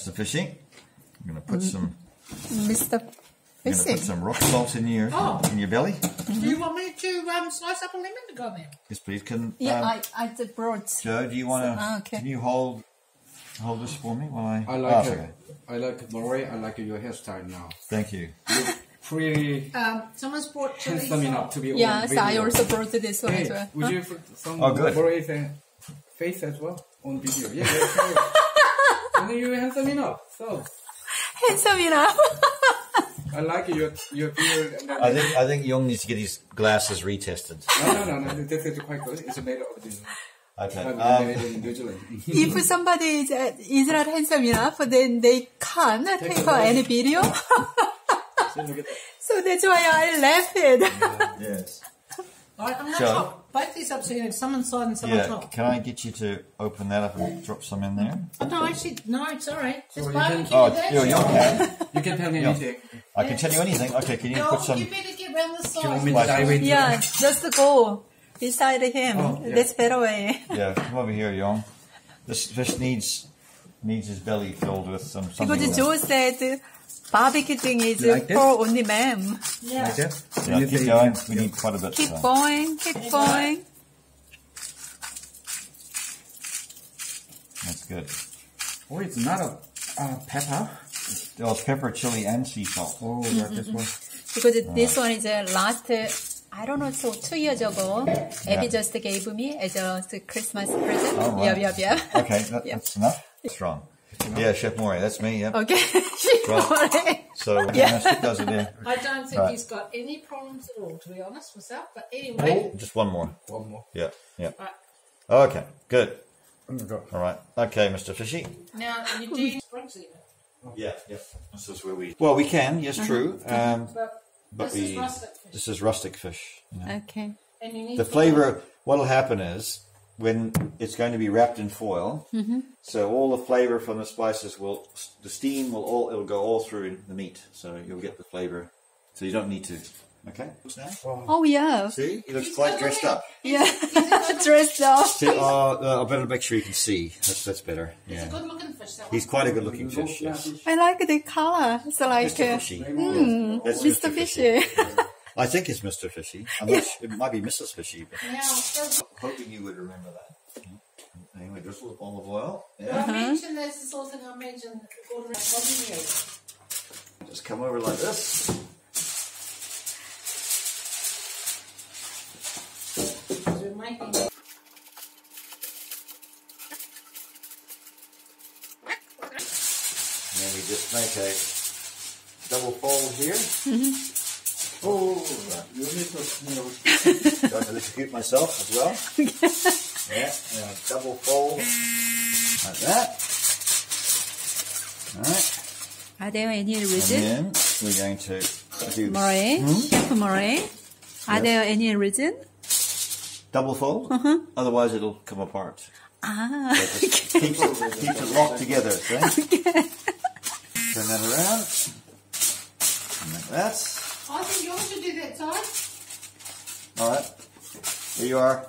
All right, Mr. Fishy. I'm going to put some. Mr. I'm going to Fishing. put some rock salt in your Oh. in your belly. Do you want me to um, slice up a lemon to go in there? Yes, please. Can Yeah, um, I, I just brought. Joe, do you want to? ah, okay. Can you hold hold this for me while I? I Oh, like it's it. okay. I like Lori. I like your hairstyle now. Thank you. Pretty Um, someone's brought chili handsome enough salt. to be on Yes, I also brought this one Hey, as well. would Huh? you put some Oh, good. Lori's uh, face as well on video? Yeah, yeah. sure. and you handsome enough. So Handsome enough. I like your your beard. And then, I think I think Young needs to get his glasses retested. no, no, no, no. This is quite good. It's made of this. Okay. Made Um, in New Zealand. if somebody is, uh, is not handsome enough, then they can't take a look. any video. So look at that. so that's why I left it. yes. All right, I'm not Joe? sure. Both these up so you have some inside and some on Yeah. top. Can I get you to open that up and drop some in there? Oh, no, actually, no, sorry. It's oh, you can- barbecue. Oh, that's you, you all. can. You can tell me Yeah. anything. I can tell you anything. Okay. Can you No, put some? you better get round the Do you side. to yeah, it? just go beside him. Oh, yeah. That's better way. Yeah. Come over here, Young. This fish needs needs his belly filled with some something. Because Joe said barbecue thing is Like this? for only men. Yeah. Like that? Yeah, You keep going. We need quite a bit. Keep so. going, keep going. That's good. Oh, it's not a uh, pepper. Oh, pepper, chili, and sea salt. Oh, that is one. Because this one is uh, last, uh, I don't know, so two years ago, Abby just gave me as a Christmas present. Oh, right. Yeah, yeah, yeah. Okay, that, Yeah. that's enough. Strong. Yeah, Chef Maury, that's me. Yeah. Okay. She Right. So yeah, stick those in there. I don't think Right. he's got any problems at all, to be honest myself. But anyway, Just one more. One more. Yeah, yeah. Right. Okay, good. Oh. All right. Okay, Mr. Fishy. now you do sprigs. Yeah, yeah. This is where we. Well, we can. Yes, true. Um, But, but this we. is rustic fish. This is rustic fish. you know. Okay. and you need The flavour. What'll happen is when it's going to be wrapped in foil. So all the flavour from the spices will, the steam will all, it'll go all through the meat. So you'll get the flavour. So you don't need to. Okay. Oh, yeah. See, he looks He's quite dressed up. Yeah. Dressed up. See, uh, uh, I better make sure you can see. That's that's better. It's a Yeah. good looking fish. That He's quite a good-looking fish. Yes. I like the color. It's like Mr. uh, Fishy. mm, That's Mr. Fishy. I think it's Mr. Fishy. I'm not su- it might be Mrs. Fishy. But Now, so- hoping you would remember that. Anyway, drizzle of olive oil. I Yeah. mentioned there's this whole thing I mentioned? Just come over like this. We're making And then we just make a double fold here. Mm-hmm. Oh, you need to. Got to electrocute myself as well. yeah, and a double fold like that. Alright. Are there any And reason? then we're going to do Murray? Chef Murray? Are Yes. there any reason? double fold. Otherwise, it'll come apart. Ah, So just keep, it, keep it locked together. See? Turn that around. And like that. I think you should do that side. All right. Here you are,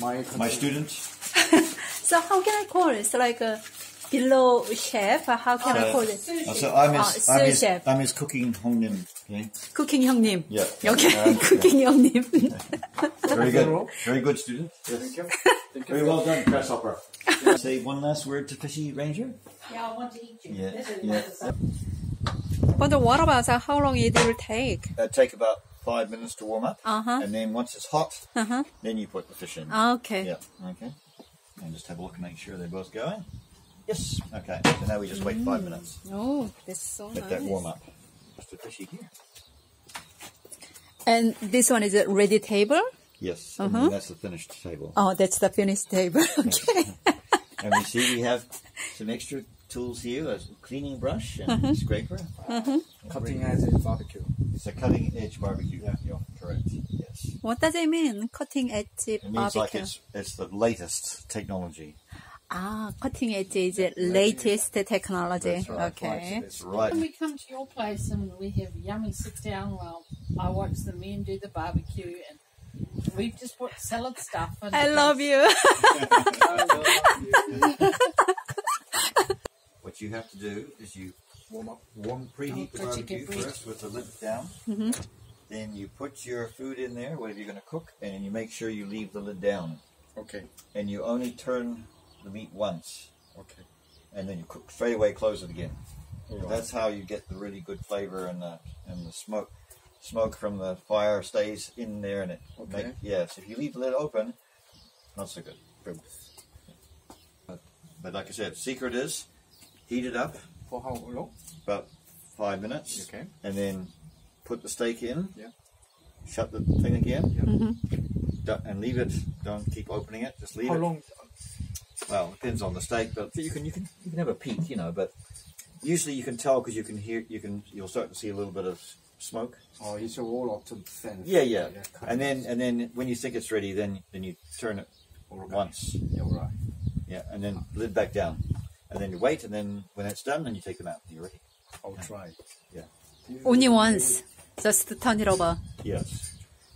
My, my student. so how can I call it? It's like a below chef. How can I Uh, call it? Uh, so I'm his, Ah, I'm, sous his, chef. I'm his cooking hongnim. Okay. Cooking 형님. Yeah. Okay, Um, cooking 형님. Very good. Very good, student. Yes. Thank you. Thank Very you. well done, Grasshopper. Say one last word to Fishy Ranger. Yeah, I want to eat you. Yeah, This is yeah. But what about uh, how long it will take? Uh, take about five minutes to warm up. Uh-huh. And then once it's hot, Uh-huh. then you put the fish in. Okay. Yeah. Okay. And just have a look and make sure they're both going. Yes. Okay. So now we just wait five minutes. Oh, that's so Let nice. that warm up. Just the fishy here. And this one is a ready table? Yes. Uh-huh. then that's the finished table. Oh, that's the finished table. okay. And we see we have some extra tools here: a cleaning brush and Uh-huh. scraper. Cutting edge barbecue. It's a cutting edge barbecue. Yeah. yeah. Correct. Yes. What does it mean? Cutting edge barbecue? It means barbecue. like it's it's the latest technology. ah, cutting edge is the latest technology. That's right. Okay. It's right. When we come to your place and we have yummy sit down while I watch the men do the barbecue and we just put salad stuff in. I love you. What you have to do is you warm up, warm, preheat the Oh, the barbecue first with the lid down. Then you put your food in there, whatever you're going to cook, and you make sure you leave the lid down. Okay. And you only turn the meat once, Okay. and then you cook straight away. Close it again. Alright. That's how you get the really good flavor and the and the smoke. Smoke from the fire stays in there, and it Okay. make yes. If you leave the lid open, not so good. Good. But like I said, secret is heat it up For how long? about five minutes, Okay. and then put the steak in. Yeah. Shut the thing again. Yeah. Mm-hmm. Do- And leave it. Don't keep opening it. Just leave How it. long? Well, depends on the steak, but you can you can you can have a peek, you know. But usually you can tell because you can hear you can you'll start to see a little bit of smoke. Oh, it's a roll of the sense. Yeah, yeah. cut And then and then when you think it's ready, then then you turn it Okay. once. Yeah, right. Yeah, and then lid back down, and then you wait, and then when it's done, then you take them out. You're ready. I'll try. Yeah. Only once. Just turn it over. Yes.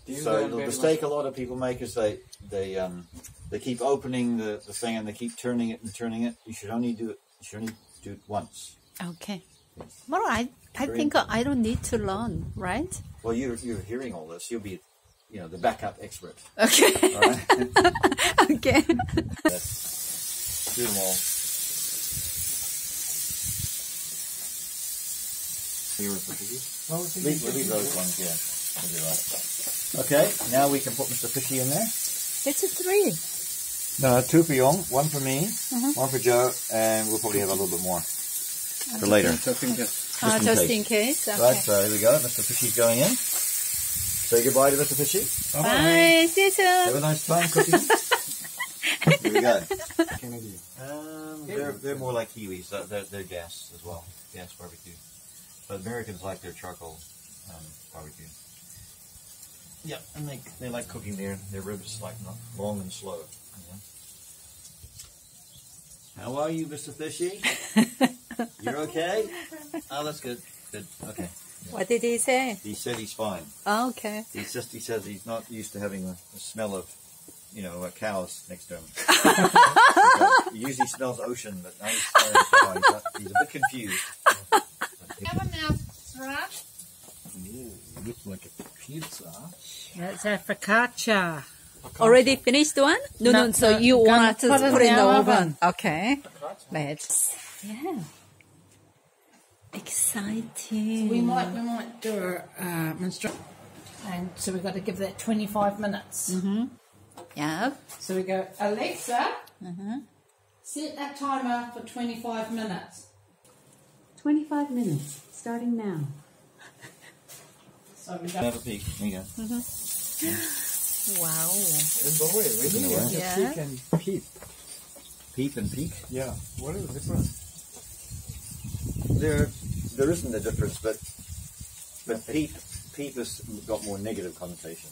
So the very mistake a lot of people make is they they um they keep opening the, the thing and they keep turning it and turning it. You should only do it. You should only do it once. Okay. Well, I I Very think I don't need to learn, right? Well, you're you're hearing all this. You'll be, you know, the backup expert. Okay. All right. okay. Yes. Do them all. Here with the fishy. Oh, it's Leave, leave those ones, yeah. That'll be right. Okay, now we can put Mr. Fishy in there. It's a three. No, two for Young, one for me, Mm-hmm. one for Joe, and we'll probably have a little bit more for later. Just in case. Uh, in just in case. Okay. Right, so here we go. Mr. Fishy's going in. Say goodbye to Mr. Fishy. Bye. See you Have a nice time cooking. here we go. Um, they're, they're more like Kiwis. They're, they're, they're gas as well. Gas barbecue. But Americans like their charcoal um, barbecue. Yeah, and they, they like cooking their, their ribs like not long and slow. you know. How are you, Mr. Fishy? You're okay? Oh, that's good. Good. Okay. What did he say? He said he's fine. Oh, okay. He's just he says he's not used to having the, the smell of, you know, uh, cows next to him. he usually smells ocean, but now he's smelling. He's, he's a bit confused. Have a mouth thrust. Ooh, looks like a pizza. That's a focaccia. Already finished one? No, no. No, so no, you want to put it put in in the the oven? oven. Okay. Let's. Yeah. Exciting. We might we might do a uh, menstru- and so we've got to give that 25 minutes. Yeah. So we go, Alexa, Mm-hmm. set that timer for 25 minutes. 25 minutes, starting now. So we go, Have a peek. There you go. Wow. In the way, really? In a way. Yeah. Peek and peep. Peep and peek. Yeah. What is the difference? There, there isn't a difference, but but peep, peep has got more negative connotation.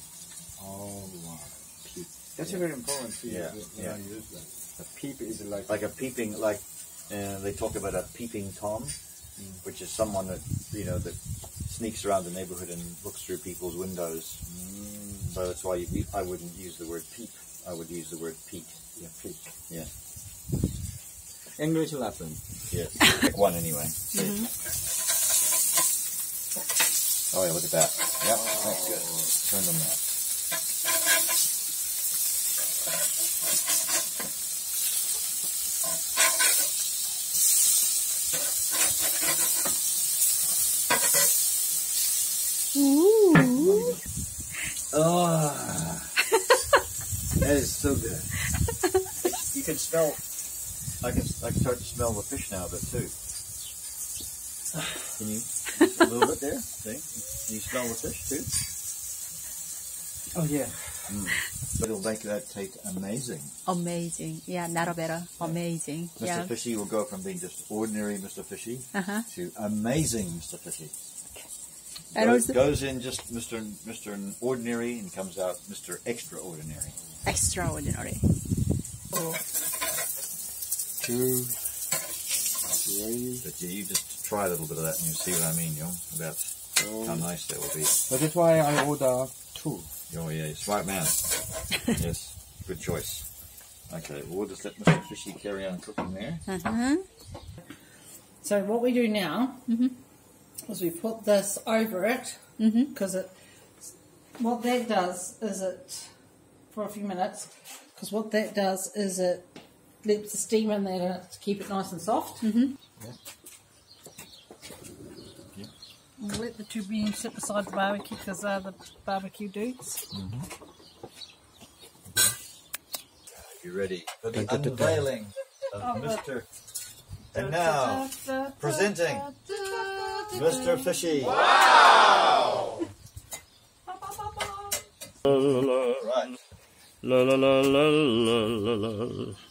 Oh, wow. Peep. That's a very important to Yeah, yeah. I use that. A peep is like, Like a peeping, like uh, they talk about a peeping tom, which is someone that you know that sneaks around the neighborhood and looks through people's windows. Mm. So that's why you, I wouldn't use the word peep. I would use the word peek. yeah, peep. Yeah, English lesson. yeah. Pick one anyway. Mm-hmm. Oh yeah, look at that. Yep, that's good. Turn them out. Oh, that is so good. You can smell. I can. I can start to smell the fish now a bit too. Can you? A little bit there. See? Can you smell the fish too? Oh, yeah. But it'll make that taste amazing. Amazing. Yeah, not a better. Amazing. Mr. Yeah. Fishy will go from being just ordinary Mr. Fishy Uh-huh. to amazing Mr. Fishy. And goes, goes in just Mr. Mr. Ordinary and comes out Mr. Extraordinary. Extraordinary. Oh, Two, three. But you, you just try a little bit of that and you'll see what I mean, you know, about how nice that will be. But that's why I order two. Oh yeah, smart man. yes, good choice. Okay, we'll just let Mr. Fishy carry on cooking there. uh-huh. So what we do now is we put this over it because it. What that does is it for a few minutes because what that does is it lets the steam in there to keep it nice and soft. Mm-hmm. We'll let the two beans sit beside the barbecue because they're the barbecue dudes. You ready for the unveiling of Mr. And now, presenting Mr. Fishy. Right. La la la la la la la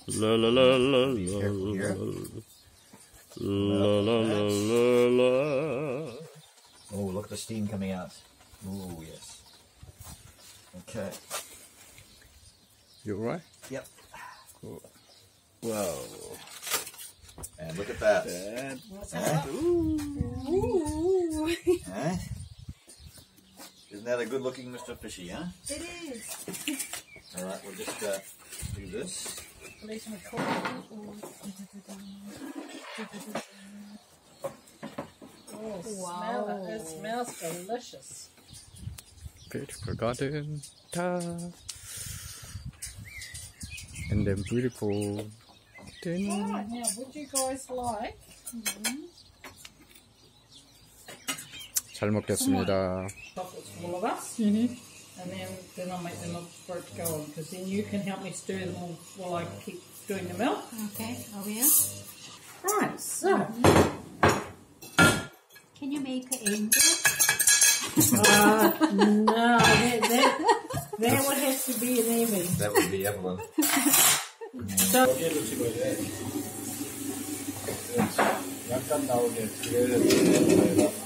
la la la la Be careful here. la la la la la. Oh, look at the steam coming out. Oh, yes. Okay. You alright? Yep. Wow. And look at that. Eh? Isn't that a good looking Mr. Fishy, huh? It is. Alright, we'll just uh, do this. Oh, smell it. It smells delicious. Beautiful garden. Ta. And then beautiful Ding. Right, now, would you guys like 잘 먹겠습니다. chocolates for all of us? Mm-hmm. And then, then I'll make them up for it to go on because then you can help me stir them all while I keep doing the milk. Okay, are we on? Right, so. Can you make an angel? Uh, no, that, that, that would have to be an Amy. That would be Evelyn. 여기에도 찍어야 돼. 약간 나오게 그래야 돼.